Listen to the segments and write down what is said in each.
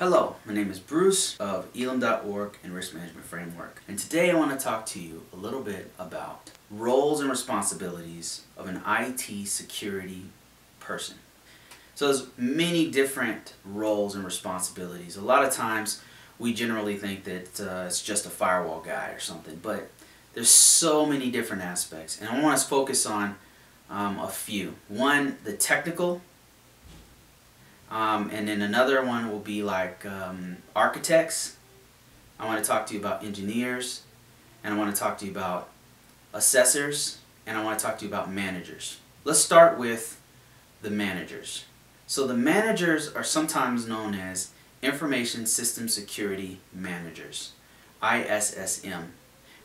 Hello, my name is Bruce of Elam.org and Risk Management Framework, and today I want to talk to you a little bit about roles and responsibilities of an IT security person. So there's many different roles and responsibilities. A lot of times we generally think that uh, it's just a firewall guy or something, but there's so many different aspects, and I want to focus on um, a few. One, the technical um, and then another one will be like um, architects. I want to talk to you about engineers. And I want to talk to you about assessors. And I want to talk to you about managers. Let's start with the managers. So the managers are sometimes known as Information System Security Managers, ISSM.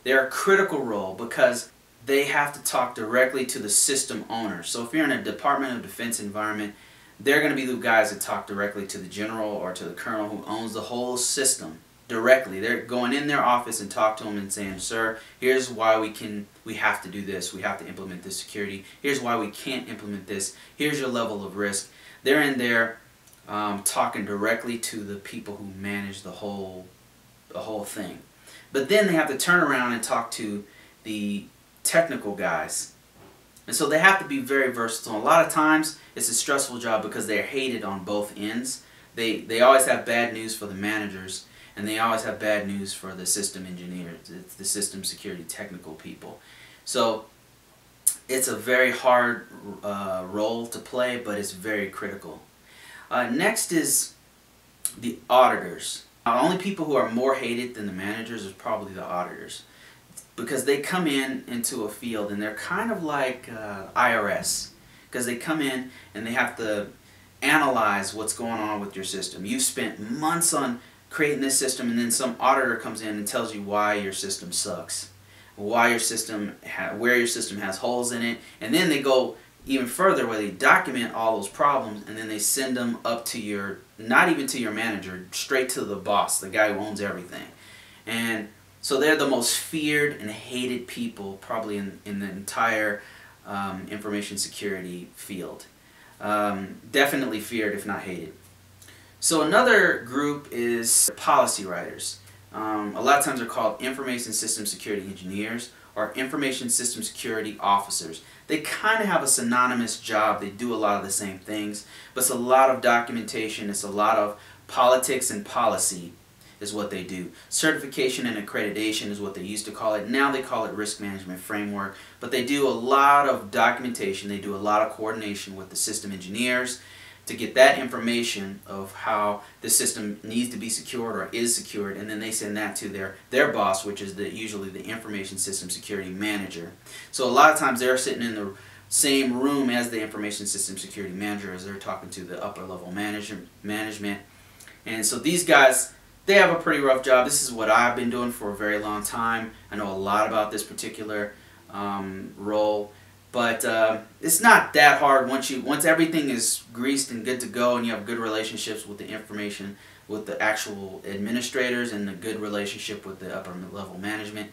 They're a critical role because they have to talk directly to the system owner. So if you're in a Department of Defense environment they're going to be the guys that talk directly to the general or to the colonel who owns the whole system directly. They're going in their office and talk to them and saying, "Sir, here's why we can we have to do this. We have to implement this security. Here's why we can't implement this. Here's your level of risk." They're in there um, talking directly to the people who manage the whole the whole thing. But then they have to turn around and talk to the technical guys and so they have to be very versatile. A lot of times it's a stressful job because they're hated on both ends. They, they always have bad news for the managers and they always have bad news for the system engineers, the system security technical people. So it's a very hard uh, role to play, but it's very critical. Uh, next is the auditors. The only people who are more hated than the managers is probably the auditors because they come in into a field and they're kind of like uh, IRS because they come in and they have to analyze what's going on with your system. You've spent months on creating this system and then some auditor comes in and tells you why your system sucks, why your system, where your system has holes in it, and then they go even further where they document all those problems and then they send them up to your, not even to your manager, straight to the boss, the guy who owns everything. And so they're the most feared and hated people probably in, in the entire um, information security field. Um, definitely feared if not hated. So another group is policy writers. Um, a lot of times they're called information system security engineers or information system security officers. They kind of have a synonymous job. They do a lot of the same things, but it's a lot of documentation. It's a lot of politics and policy is what they do. Certification and accreditation is what they used to call it. Now they call it risk management framework. But they do a lot of documentation. They do a lot of coordination with the system engineers to get that information of how the system needs to be secured or is secured and then they send that to their their boss which is the usually the information system security manager so a lot of times they're sitting in the same room as the information system security manager as they're talking to the upper level management management and so these guys they have a pretty rough job. This is what I've been doing for a very long time. I know a lot about this particular um, role, but uh, it's not that hard once you once everything is greased and good to go, and you have good relationships with the information, with the actual administrators, and a good relationship with the upper level management.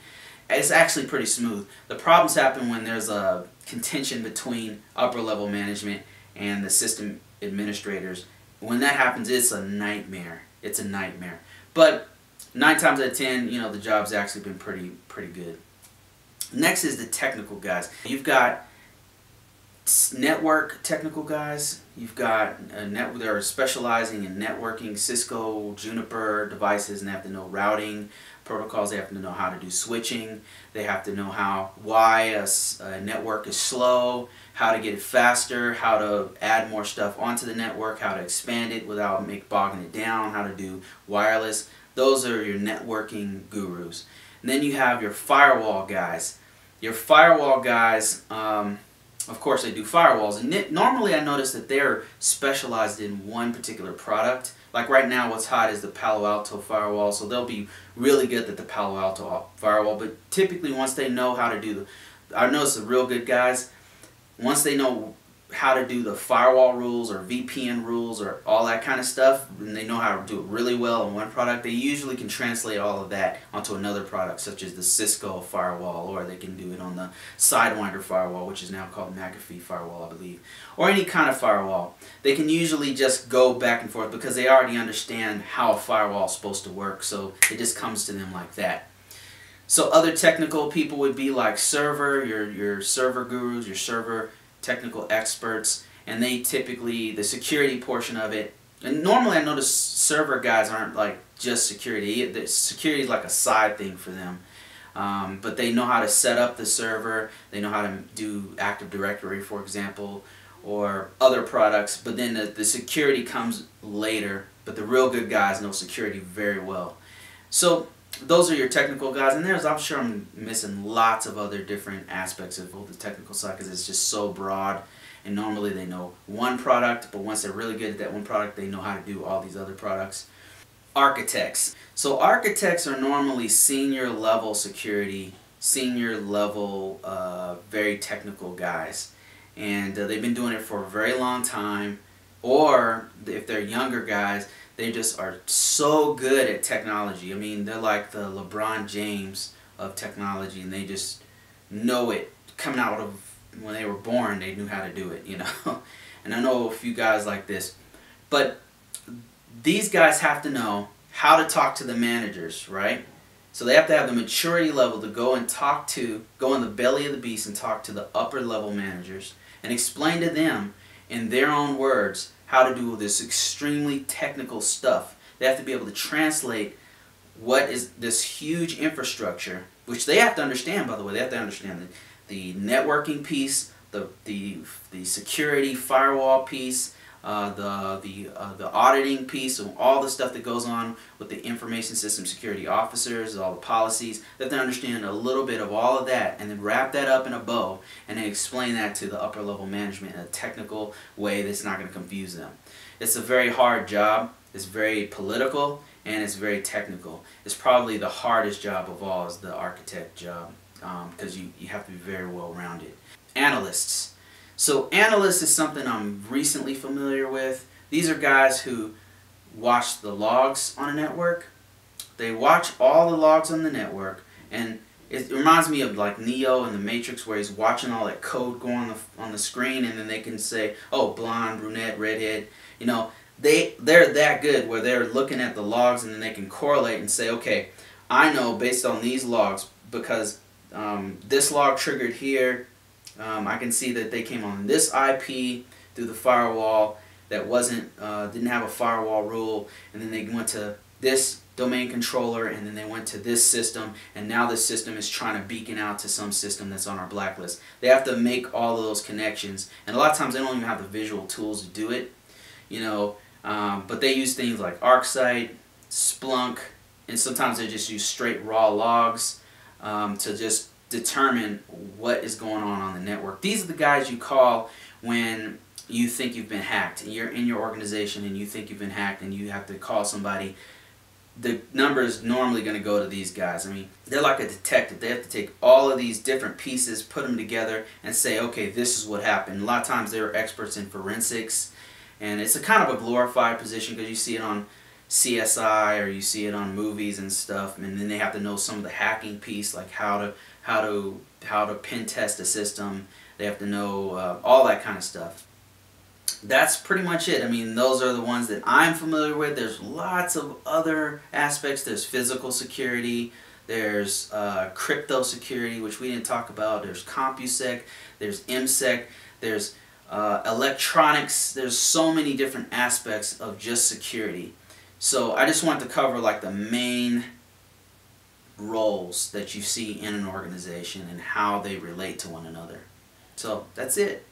It's actually pretty smooth. The problems happen when there's a contention between upper level management and the system administrators. When that happens, it's a nightmare. It's a nightmare. But nine times out of ten, you know, the job's actually been pretty pretty good. Next is the technical guys. You've got network technical guys. You've got a net they're specializing in networking, Cisco, Juniper devices, and have to know routing protocols. They have to know how to do switching. They have to know how why a, a network is slow, how to get it faster, how to add more stuff onto the network, how to expand it without make bogging it down, how to do wireless. Those are your networking gurus. And then you have your firewall guys. Your firewall guys. Um, of course, they do firewalls. And normally I notice that they're specialized in one particular product. Like right now, what's hot is the Palo Alto firewall, so they'll be really good at the Palo Alto firewall. But typically, once they know how to do the, I notice the real good guys, once they know how to do the firewall rules or VPN rules or all that kind of stuff, and they know how to do it really well on one product, they usually can translate all of that onto another product, such as the Cisco firewall, or they can do it on the Sidewinder firewall, which is now called McAfee firewall, I believe, or any kind of firewall. They can usually just go back and forth because they already understand how a firewall is supposed to work, so it just comes to them like that. So other technical people would be like server, your, your server gurus, your server technical experts, and they typically, the security portion of it, and normally I notice server guys aren't like just security. The security is like a side thing for them. Um, but they know how to set up the server, they know how to do Active Directory, for example, or other products, but then the, the security comes later, but the real good guys know security very well. So those are your technical guys, and there's I'm sure I'm missing lots of other different aspects of the technical side because it's just so broad. And normally they know one product, but once they're really good at that one product, they know how to do all these other products. Architects. So architects are normally senior level security, senior level, uh, very technical guys, and uh, they've been doing it for a very long time. Or if they're younger guys, they just are so good at technology. I mean, they're like the LeBron James of technology, and they just know it coming out of when they were born. They knew how to do it, you know. and I know a few guys like this, but these guys have to know how to talk to the managers, right? So they have to have the maturity level to go and talk to, go in the belly of the beast and talk to the upper level managers and explain to them in their own words how to do this extremely technical stuff. They have to be able to translate what is this huge infrastructure, which they have to understand, by the way. They have to understand the, the networking piece, the, the, the security firewall piece, the the uh, the auditing piece and all the stuff that goes on with the information system security officers, all the policies. that They understand a little bit of all of that and then wrap that up in a bow and then explain that to the upper level management in a technical way that's not going to confuse them. It's a very hard job. It's very political and it's very technical. It's probably the hardest job of all is the architect job because um, you, you have to be very well rounded. Analysts. So analyst is something I'm recently familiar with. These are guys who watch the logs on a network. They watch all the logs on the network and it reminds me of like Neo in the Matrix where he's watching all that code go on the, on the screen and then they can say, oh, blonde, brunette, redhead. You know, they, they're that good where they're looking at the logs and then they can correlate and say, okay, I know based on these logs because um, this log triggered here, um, I can see that they came on this IP through the firewall that wasn't uh, didn't have a firewall rule, and then they went to this domain controller, and then they went to this system, and now this system is trying to beacon out to some system that's on our blacklist. They have to make all of those connections, and a lot of times they don't even have the visual tools to do it, you know. Um, but they use things like ArcSight, Splunk, and sometimes they just use straight raw logs um, to just determine what is going on on the network. These are the guys you call when you think you've been hacked. You're in your organization and you think you've been hacked and you have to call somebody. The number is normally going to go to these guys. I mean, they're like a detective. They have to take all of these different pieces, put them together, and say, okay, this is what happened. A lot of times they're experts in forensics, and it's a kind of a glorified position because you see it on CSI or you see it on movies and stuff, and then they have to know some of the hacking piece, like how to how to how to pen test a system. They have to know uh, all that kind of stuff. That's pretty much it. I mean, those are the ones that I'm familiar with. There's lots of other aspects. There's physical security. There's uh, crypto security, which we didn't talk about. There's CompuSec. There's MSec. There's uh, electronics. There's so many different aspects of just security. So I just want to cover like the main roles that you see in an organization and how they relate to one another. So that's it.